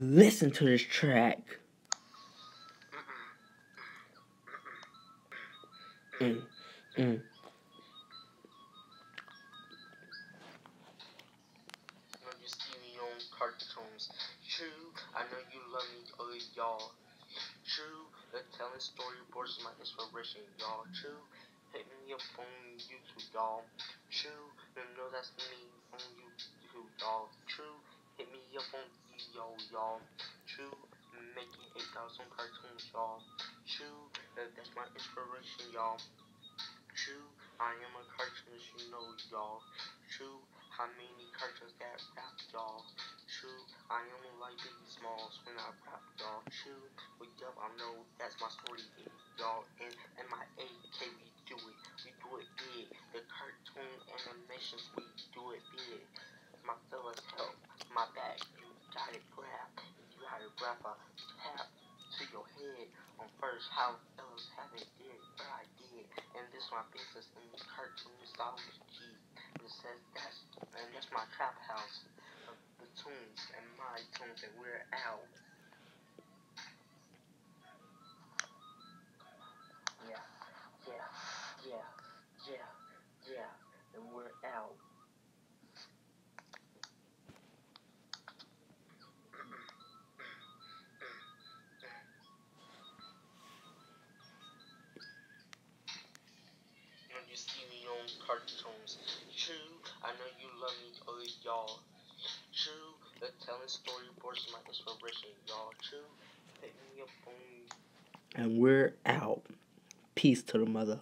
Listen to this track. Mm, mm. True, I know you love me, oh y'all. True, the telling storyboards my inspiration, y'all. True, hit me up on YouTube, y'all. True, you know that's me on YouTube, y'all. True, hit me up on yo, y'all. True, making 8,000 cartoons, y'all. True, that's my inspiration, y'all. True, I am a cartoonist, you know, y'all. True, how many cartoons got rap, y'all? True, I am like Biggie Smalls when I rap, y'all. True, but yup, I know that's my story, y'all. And, and my AK, we do it. We do it big. The cartoon animations, we do it big. My fellas help. My grab. Tap to your head on first how fellas haven't did, but I did. And this my business in the cartoon mythology. It says that's and that's my trap house. Of the tunes and my tunes and we're out. You me on cartoons. True, I know you love me, oh y'all. True, the telling storyboards my inspiration, y'all. True, hit me up on. And we're out. Peace to the mother.